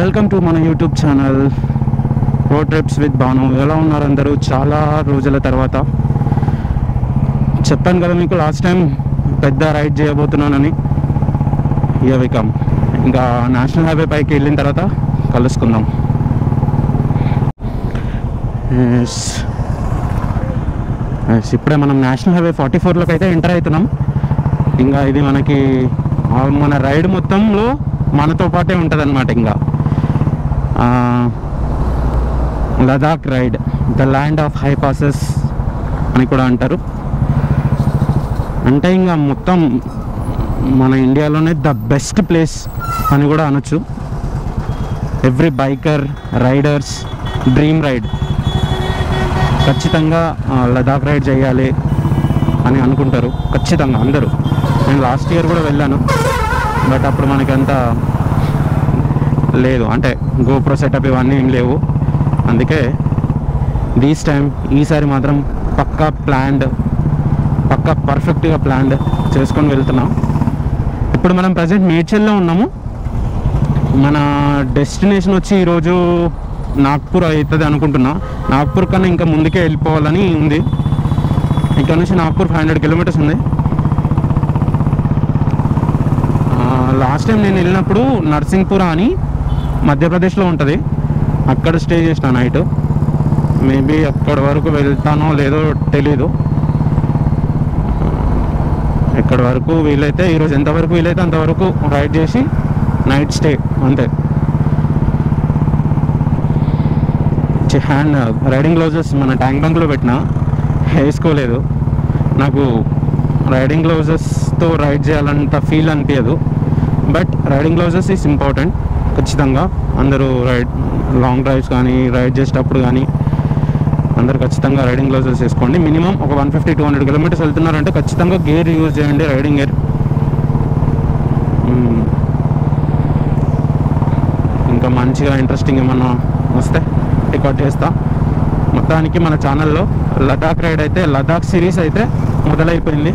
Welcome to మన YouTube channel road trips with Banu ఎలా ఉన్నారు అందరూ? చాలా రోజుల తర్వాత. చెప్పాను కదా మీకు లాస్ట్ టైం పెద్ద రైడ్ చేయబోతున్నానని. ఇక ఇంకా నేషనల్ హైవే పైకి వెళ్ళిన తర్వాత కలుసుకుందాం. ఇప్పుడే మనం నేషనల్ హైవే ఫార్టీ ఫోర్లోకి అయితే ఎంటర్ అవుతున్నాం. ఇంకా ఇది మనకి మన రైడ్ మొత్తంలో మనతో పాటే ఉంటుంది అనమాట ఇంకా. Ladakh ride the land of high passes అని కూడా అంటారు. అంటే ఇంకా మొత్తం మన ఇండియాలోనే ద బెస్ట్ ప్లేస్ అని కూడా అనొచ్చు. Every biker riders dream ride ఖచ్చితంగా లదాఖ్ రైడ్ చేయాలి అని అనుకుంటారు. ఖచ్చితంగా అందరూ. నేను లాస్ట్ ఇయర్ కూడా వెళ్ళాను. బట్ అప్పుడు మనకి అంత లేదు. అంటే గోప్రో సెటప్ ఇవన్నీ ఏం లేవు. అందుకే దీస్ టైం ఈసారి మాత్రం పక్కా ప్లాన్డ్ పక్కా పర్ఫెక్ట్గా ప్లాన్డ్ చేసుకొని వెళ్తున్నాం. ఇప్పుడు మనం ప్రజెంట్ మేడ్చల్లో ఉన్నాము. మన డెస్టినేషన్ వచ్చి ఈరోజు నాగ్పూర్ అవుతుంది అనుకుంటున్నా. నాగ్పూర్ కన్నా ఇంకా ముందుకే వెళ్ళిపోవాలని ఉంది. ఇక్కడ నుంచి నాగ్పూర్ ఫైవ్ హండ్రెడ్ కిలోమీటర్స్ ఉంది. లాస్ట్ టైం నేను వెళ్ళినప్పుడు నర్సింగ్పుర అని మధ్యప్రదేశ్లో ఉంటుంది. అక్కడ స్టే చేసిన నైట్. మేబీ అక్కడి వరకు వెళ్తానో లేదో తెలీదు. ఎక్కడి వరకు వీలైతే ఈరోజు ఎంతవరకు వీలైతే అంతవరకు రైడ్ చేసి నైట్ స్టే అంతే. హ్యాండ్ రైడింగ్ గ్లౌజెస్ మన ట్యాంక్ బంక్లో పెట్టిన వేసుకోలేదు. నాకు రైడింగ్ గ్లౌజెస్తో రైడ్ చేయాలంత ఫీల్ అనిపించదు but riding gloves is important ఖచ్చితంగా అందరూ రైడ్ లాంగ్ డ్రైవ్స్ కానీ రైడ్ చేసేటప్పుడు కానీ అందరూ ఖచ్చితంగా రైడింగ్ గ్లౌజెస్ వేసుకోండి. మినిమం ఒక one fifty two hundred kilometres వెళ్తున్నారంటే ఖచ్చితంగా గేర్ యూజ్ చేయండి రైడింగ్ గేర్ hmm. ఇంకా మంచిగా ఇంట్రెస్టింగ్ ఏమన్నా వస్తే రికార్డ్ చేస్తా. మొత్తానికి మన ఛానల్లో లదాఖ్ రైడ్ అయితే లదాఖ్ సిరీస్ అయితే మొదలైపోయింది.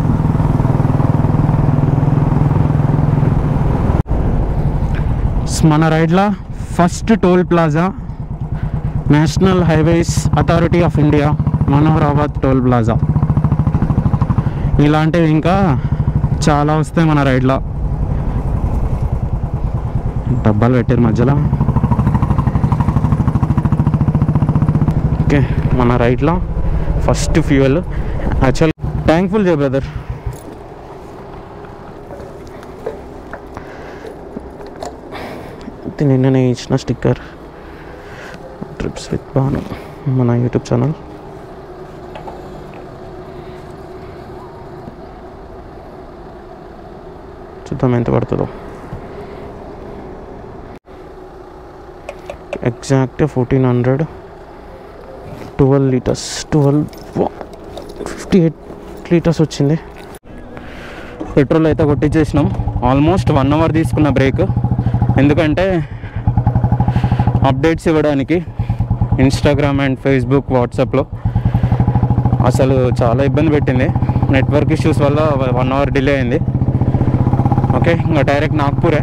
మన రైడ్లో first toll plaza national highways authority of India Manoharabad toll plaza. ఇలాంటివి ఇంకా చాలా వస్తాయి మన రైడ్లో. డబ్బాలు పెట్టారు మధ్యలో. ఓకే మన రైట్లో first fuel. Actual thankful Jay brother. ఇది నిన్ననే ఇచ్చిన స్టిక్కర్. ట్రిప్స్ విత్ భాను మన యూట్యూబ్ ఛానల్ చూద్దాం ఎంత పడుతుందో. Exact fourteen hundred twelve litres twelve fifty eight litres వచ్చింది. పెట్రోల్ అయితే కొట్టించేసినాం ఆల్మోస్ట్ వన్ అవర్ తీసుకున్న బ్రేక్ ఎందుకంటే అప్డేట్స్ ఇవ్వడానికి ఇన్స్టాగ్రామ్ అండ్ ఫేస్బుక్ వాట్సాప్లో అసలు చాలా ఇబ్బంది పెట్టింది. నెట్వర్క్ ఇష్యూస్ వల్ల వన్ అవర్ డిలే అయింది. ఓకే ఇంకా డైరెక్ట్ నాగ్పూరే.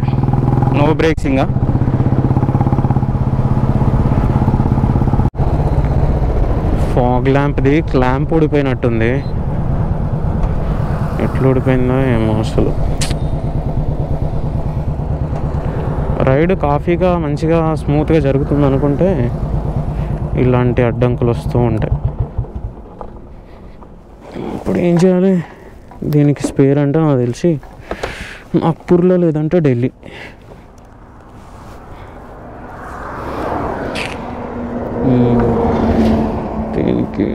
నో బ్రేక్స్ ఇంకా. ఫాగ్ ల్యాంప్ది క్లాంప్ ఊడిపోయినట్టుంది. ఎట్లా ఊడిపోయిందో ఏమో అసలు. రైడ్ కాఫీగా మంచిగా స్మూత్గా జరుగుతుంది అనుకుంటే ఇలాంటి అడ్డంకులు వస్తూ ఉంటాయి. ఇప్పుడు ఏం చేయాలి? దీనికి స్పేర్ అంటే నాకు తెలిసి. నాగ్పూర్లో లేదంటే ఢిల్లీ. దీనికి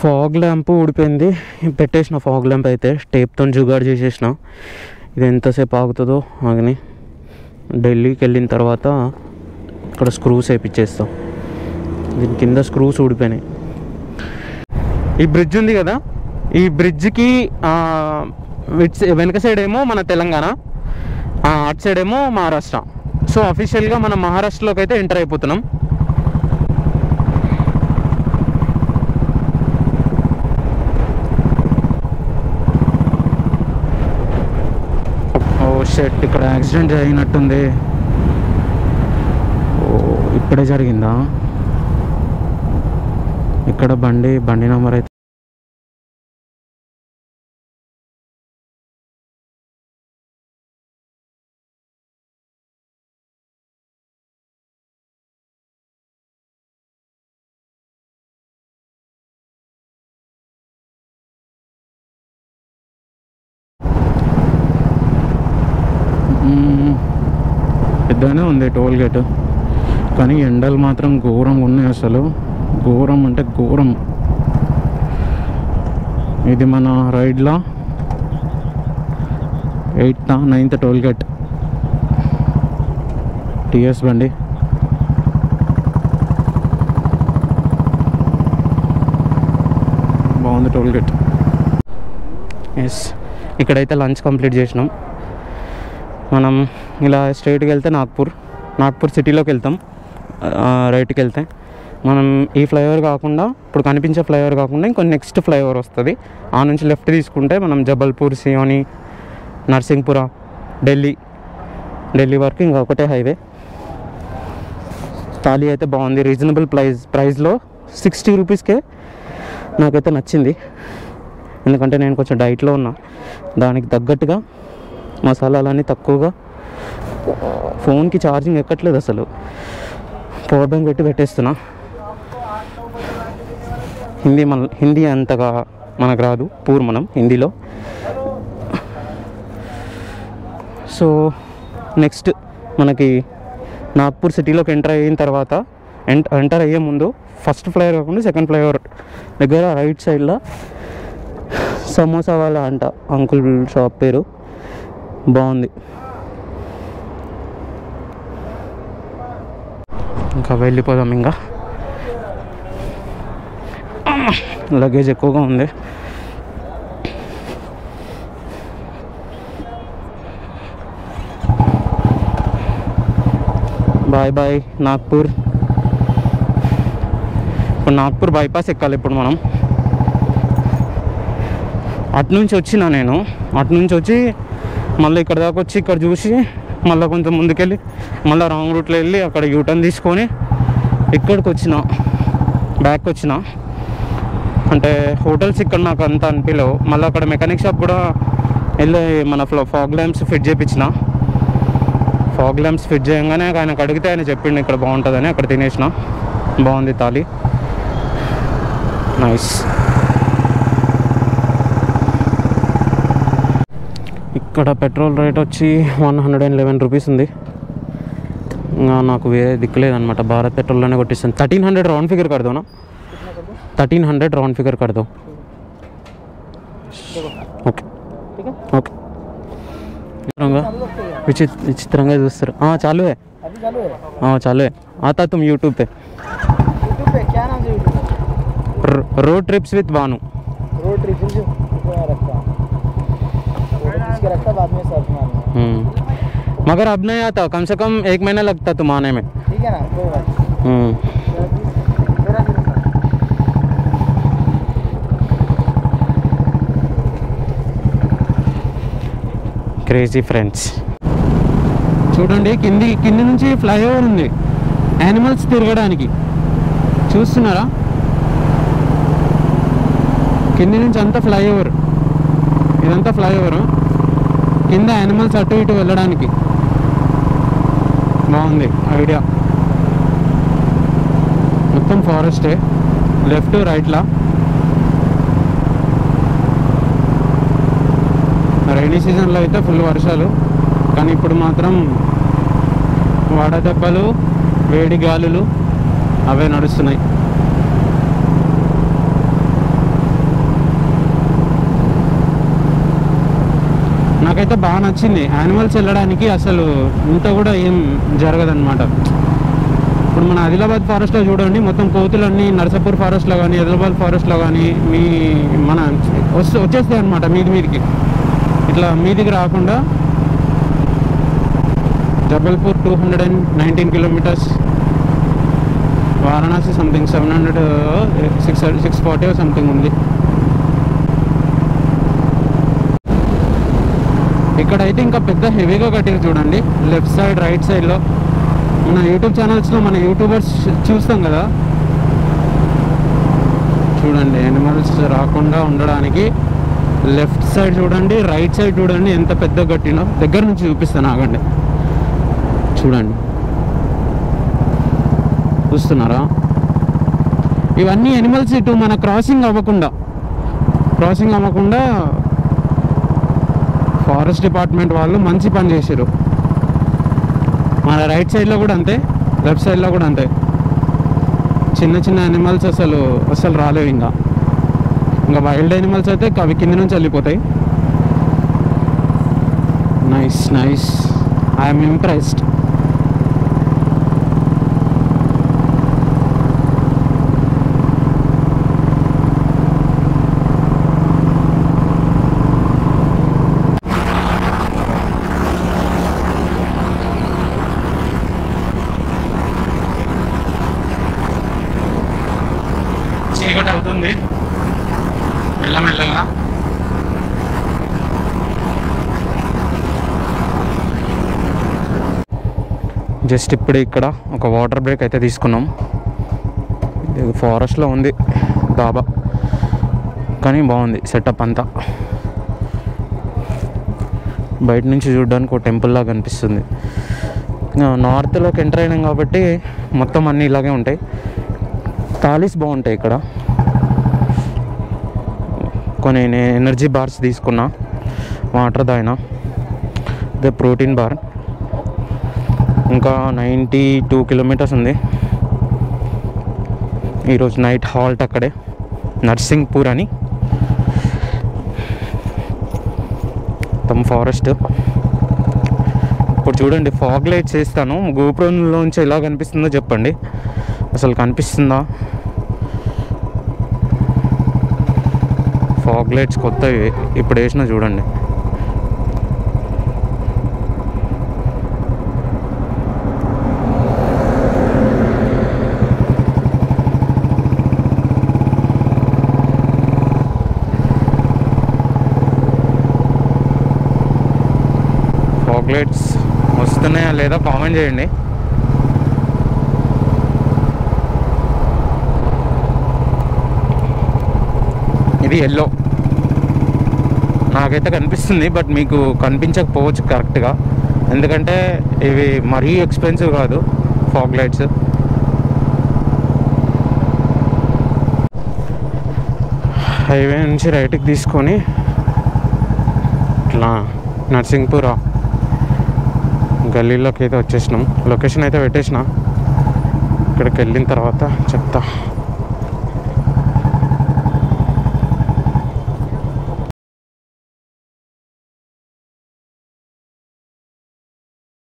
ఫాగ్ ల్యాంప్ ఊడిపోయింది. పెట్టేసిన ఫాగ్ ల్యాంప్ అయితే టేప్తో జుగాడు చేసేసిన. ఇది ఎంతసేపు ఆగుతుందో ఆగని ఢిల్లీకి వెళ్ళిన తర్వాత ఇక్కడ స్క్రూస్ వేపిచ్చేస్తాం. దీని కింద స్క్రూస్ ఊడిపోయినాయి. ఈ బ్రిడ్జ్ ఉంది కదా? ఈ బ్రిడ్జ్కి వెనక సైడ్ ఏమో మన తెలంగాణ ఆ, అటు సైడ్ ఏమో మహారాష్ట్ర. సో అఫీషియల్గా మనం మహారాష్ట్రలోకి అయితే ఎంటర్ అయిపోతున్నాం. షెట్ ఇక్కడ యాక్సిడెంట్ అయినట్టుంది ఓ ఇప్పుడే జరిగిందా? ఇక్కడ బండి బండి నెంబర్ అయితే పెద్దగానే ఉంది టోల్ గేట్. కానీ ఎండలు మాత్రం ఘోరంగా ఉన్నాయి అసలు. ఘోరం అంటే ఘోరం. ఇది మన రైడ్లో? Eighth ninth toll gate. TS బండి. బాగుంది టోల్ గేట్. ఎస్ ఇక్కడైతే లంచ్ కంప్లీట్ చేసినాం. మనం ఇలా స్ట్రైట్కి వెళ్తే నాగ్పూర్. నాగ్పూర్ సిటీలోకి వెళ్తాం. రైట్కి వెళ్తే. మనం ఈ ఫ్లైఓవర్ కాకుండా ఇప్పుడు కనిపించే ఫ్లైఓవర్ కాకుండా ఇంకో నెక్స్ట్ ఫ్లైఓవర్ వస్తుంది. ఆ నుంచి లెఫ్ట్ తీసుకుంటే మనం జబల్పూర్ సియోని నర్సింగ్పుర ఢిల్లీ. ఢిల్లీ వరకు ఇంకా ఒకటే హైవే థాలీ అయితే బాగుంది. రీజనబుల్ ప్రైస్ ప్రైస్లో సిక్స్టీ రూపీస్కే నాకైతే నచ్చింది. ఎందుకంటే నేను కొంచెం డైట్లో ఉన్నా. దానికి తగ్గట్టుగా మసాలాలన్నీ తక్కువగా. ఫోన్కి ఛార్జింగ్ ఎక్కట్లేదు అసలు. పవర్ బ్యాంక్ పెట్టి పెట్టేస్తున్నా. హిందీ మన హిందీ అంతగా మనకు రాదు. పూర్ మనం హిందీలో. సో నెక్స్ట్ మనకి నాగ్పూర్ సిటీలోకి ఎంటర్ అయిన తర్వాత ఎంట ఎంటర్ అయ్యే ముందు ఫస్ట్ ఫ్లైఓవర్ కాకుండా సెకండ్ ఫ్లైఓవర్ దగ్గర రైట్ సైడ్లో సమోసా వాళ్ళ అంట అంకుల్ షాప్ పేరు. బాగుంది. ఇంకా వెళ్ళిపోదాం ఇంకా. లగేజ్ ఎక్కువగా ఉంది. Bye bye Nagpur. ఇప్పుడు నాగ్పూర్ బైపాస్ ఎక్కాలి ఇప్పుడు మనం. అటు నుంచి వచ్చిన నేను. అటు నుంచి వచ్చి మళ్ళీ ఇక్కడ దాకా వచ్చి ఇక్కడ చూసి మళ్ళీ కొంచెం ముందుకెళ్ళి మళ్ళీ రాంగ్ రూట్లో వెళ్ళి అక్కడ యూటర్న్ తీసుకొని ఇక్కడికి వచ్చిన బ్యాక్ వచ్చిన. అంటే హోటల్స్ ఇక్కడ నాకు అంత అనిపించలేవు మళ్ళీ అక్కడ మెకానిక్ షాప్ కూడా వెళ్ళి మన ఫ్లో ఫాగ్ ల్యాంప్స్ ఫిట్ చేయించిన ఫాగ్ ల్యాంప్స్ ఫిట్ చేయగానే ఆయనకు అడిగితే ఆయన చెప్పిండు ఇక్కడ బాగుంటుందని అక్కడ తినేసిన. బాగుంది తాలి నైస్ ఇక్కడ పెట్రోల్ రేట్ వచ్చి one hundred and eleven rupees ఉంది ఇంకా నాకు వేరే దిక్కులేదనమాట భారత్ పెట్రోల్లోనే కొట్టిస్తాను థర్టీన్ హండ్రెడ్ రౌండ్ ఫిగర్ कर दो ना థర్టీన్ హండ్రెడ్ రౌండ్ ఫిగర్ कर दो ఓకే ఓకే విచిత్రంగా విచిత్ విచిత్రంగా చూస్తారు ఆ, చాలు है अभी चालू है हाँ चालू है आता तुम यूट्यूब पे यूट्यूब पे क्या नाम से YouTube road trips with Banu road trip के रखता बाद में सर्च मारना हम्म। मगर अब नहीं आता कम से कम एक महीना लगता तुम आने में ठीक है ना कोई बात नहीं। हम्म। मेरा भी रखता हूँ। క్రేజీ ఫ్రెండ్స్ చూడండి కింది కింది నుంచి ఫ్లైఓవర్ ఉంది యానిమల్స్ తిరగడానికి చూస్తున్నారా కింది నుంచి అంతా ఫ్లైఓవర్ ఇదంతా ఫ్లైఓవర్ కింద యానిమల్స్ అటు ఇటు వెళ్ళడానికి. బాగుంది ఐడియా. మొత్తం ఫారెస్టే లెఫ్ట్ రైట్లా రైనీ సీజన్లో అయితే ఫుల్ వర్షాలు. కానీ ఇప్పుడు మాత్రం వడదెబ్బలు వేడి గాలులు అవే నడుస్తున్నాయి. నాకైతే బాగా నచ్చింది. యానిమల్స్ వెళ్ళడానికి అసలు ఇంత కూడా ఏం జరగదన్నమాట. ఇప్పుడు మన ఆదిలాబాద్ ఫారెస్ట్లో చూడండి మొత్తం కోతులన్నీ నర్సాపూర్ ఫారెస్ట్లో కానీ ఆదిలాబాద్ ఫారెస్ట్లో కానీ మీ మన వస్తు వచ్చేస్తాయి అనమాట మీది మీదికి. ఇట్లా మీదికి రాకుండా Jabalpur two hundred and nineteen kilometres Varanasi something seven hundred six six forty something ఉంది. ఇక్కడైతే ఇంకా పెద్ద హెవీగా కట్టారు చూడండి. లెఫ్ట్ సైడ్ రైట్ సైడ్లో మన యూట్యూబ్ ఛానల్స్లో మన యూట్యూబర్స్ చూస్తాం కదా. చూడండి యానిమల్స్ రాకుండా ఉండడానికి. లెఫ్ట్ సైడ్ చూడండి రైట్ సైడ్ చూడండి ఎంత పెద్ద కట్టినో. దగ్గర నుంచి చూపిస్తాను ఆగండి చూడండి. చూస్తున్నారా? ఇవన్నీ ఎనిమల్స్ ఇటు మన క్రాసింగ్ అవ్వకుండా. క్రాసింగ్ అవ్వకుండా ఫారెస్ట్ డిపార్ట్మెంట్ వాళ్ళు మంచి పని చేశారు మన రైట్ సైడ్లో కూడా అంతే లెఫ్ట్ సైడ్లో కూడా అంతే. చిన్న చిన్న యానిమల్స్ అసలు అసలు రాలేవు ఇంకా. ఇంకా వైల్డ్ యానిమల్స్ అయితే అవి కింద నుంచి వెళ్ళిపోతాయి. Nice nice I'm impressed just ఇప్పుడు ఇక్కడ ఒక వాటర్ బ్రేక్ అయితే తీసుకున్నాం. ఇది ఫారెస్ట్లో ఉంది దాబా కానీ బాగుంది సెటప్ అంతా. బయట నుంచి చూడడానికి ఒక టెంపుల్ లాగా అనిపిస్తుంది. నార్త్లోకి ఎంటర్ అయినాం కాబట్టి మొత్తం అన్నీ ఇలాగే ఉంటాయి. థాలీస్ బాగుంటాయి ఇక్కడ. కొన్ని ఎనర్జీ బార్స్ తీసుకున్నా. వాటర్ తాగినా. అదే ప్రోటీన్ బార్ ఇంకా నైంటీ టూ కిలోమీటర్స్ ఉంది. ఈరోజు నైట్ హాల్ట్ అక్కడే నర్సింగ్పూర్ అని. మొత్తం ఫారెస్ట్. ఇప్పుడు చూడండి ఫాగ్ లైట్స్ వేస్తాను గోపురంలోంచి ఎలా కనిపిస్తుందో చెప్పండి. అసలు కనిపిస్తుందా? ఫాగ్ లైట్స్ కొత్తవి. ఇప్పుడు వేసిన చూడండి. చాక్లెట్స్ లైట్స్ వస్తున్నాయా లేదా కామెంట్ చేయండి. ఇది ఎల్లో నాకైతే కనిపిస్తుంది బట్ మీకు కనిపించకపోవచ్చు కరెక్ట్గా. ఎందుకంటే ఇవి మరీ ఎక్స్పెన్సివ్ కాదు ఫాగ్ లైట్స్ హైవే నుంచి రైట్కి తీసుకొని ఇట్లా నర్సింగ్పూర్ గల్లీలోకి అయితే వచ్చేసినాం. లొకేషన్ అయితే పెట్టేసిన. ఇక్కడికి వెళ్ళిన తర్వాత చెప్తా.